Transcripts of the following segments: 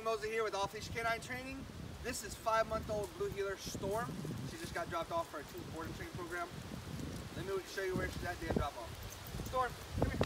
Hank Mosley here with Off Leash Canine Training. This is five month old Blue Heeler Storm. She just got dropped off for a two boarding training program. Let me show you where she's at, day drop off. Storm, come here.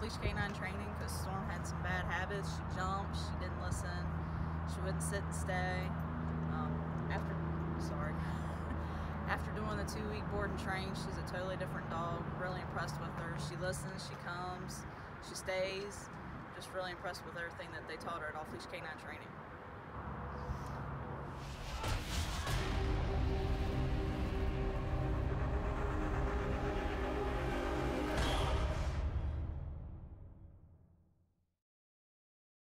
Off-leash canine training because Storm had some bad habits. She jumped, she didn't listen, she wouldn't sit and stay. Um, after, sorry, after doing the two-week board and train, she's a totally different dog. Really impressed with her. She listens, she comes, she stays. Just really impressed with everything that they taught her at off-leash canine training.